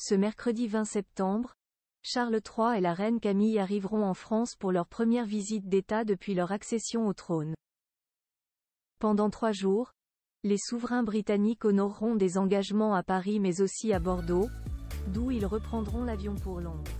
Ce mercredi 20 septembre, Charles III et la reine Camille arriveront en France pour leur première visite d'État depuis leur accession au trône. Pendant trois jours, les souverains britanniques honoreront des engagements à Paris mais aussi à Bordeaux, d'où ils reprendront l'avion pour Londres.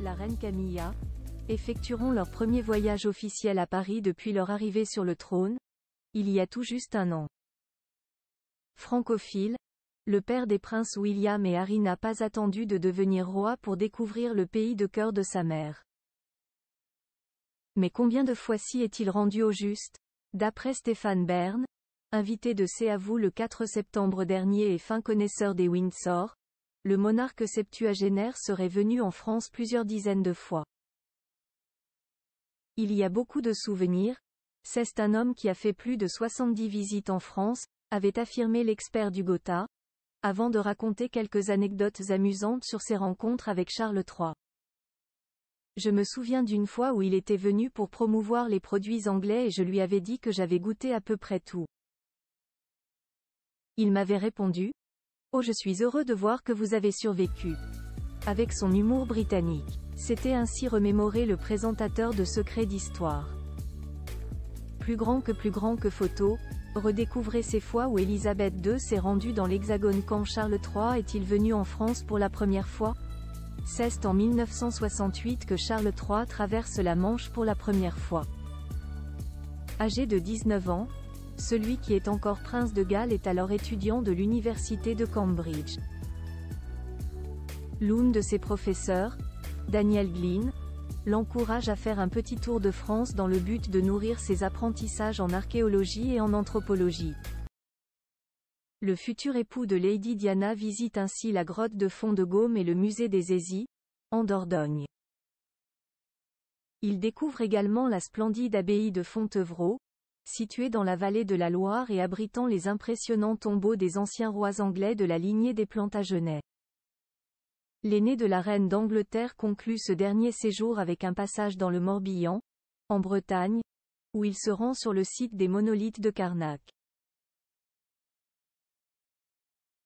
La reine Camilla, effectueront leur premier voyage officiel à Paris depuis leur arrivée sur le trône, il y a tout juste un an. Francophile, le père des princes William et Harry n'a pas attendu de devenir roi pour découvrir le pays de cœur de sa mère. Mais combien de fois si est-il rendu au juste? D'après Stéphane Bern, invité de C'est à vous le 4 septembre dernier et fin connaisseur des Windsor, le monarque septuagénaire serait venu en France plusieurs dizaines de fois. Il y a beaucoup de souvenirs. C'est un homme qui a fait plus de 70 visites en France, avait affirmé l'expert du Gotha, avant de raconter quelques anecdotes amusantes sur ses rencontres avec Charles III. Je me souviens d'une fois où il était venu pour promouvoir les produits anglais et je lui avais dit que j'avais goûté à peu près tout. Il m'avait répondu, Oh je suis heureux de voir que vous avez survécu. Avec son humour britannique. C'était ainsi remémoré le présentateur de Secrets d'Histoire. Plus grand que plus grand que photo, redécouvrez ces fois où Elisabeth II s'est rendue dans l'Hexagone quand Charles III est-il venu en France pour la première fois? C'est en 1968 que Charles III traverse la Manche pour la première fois. Âgé de 19 ans, celui qui est encore prince de Galles est alors étudiant de l'université de Cambridge. L'une de ses professeurs, Daniel Glynn, l'encourage à faire un petit tour de France dans le but de nourrir ses apprentissages en archéologie et en anthropologie. Le futur époux de Lady Diana visite ainsi la grotte de Fond de Gaume et le musée des Aisies, en Dordogne. Il découvre également la splendide abbaye de Fontevraud, situé dans la vallée de la Loire et abritant les impressionnants tombeaux des anciens rois anglais de la lignée des Plantagenets. L'aîné de la reine d'Angleterre conclut ce dernier séjour avec un passage dans le Morbihan, en Bretagne, où il se rend sur le site des monolithes de Carnac.